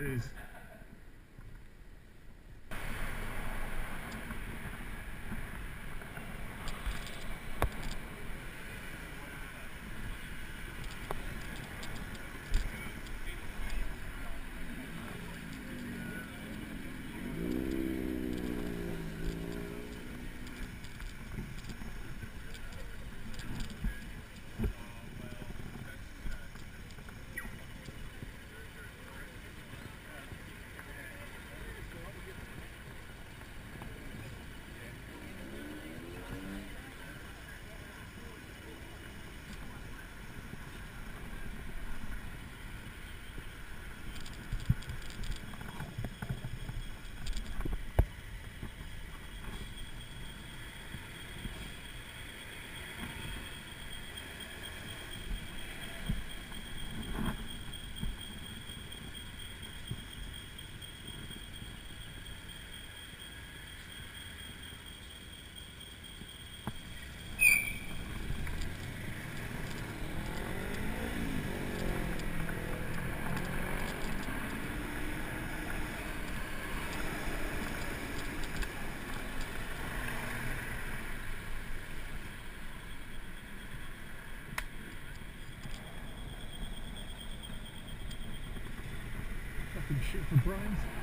days. Shit from Brian.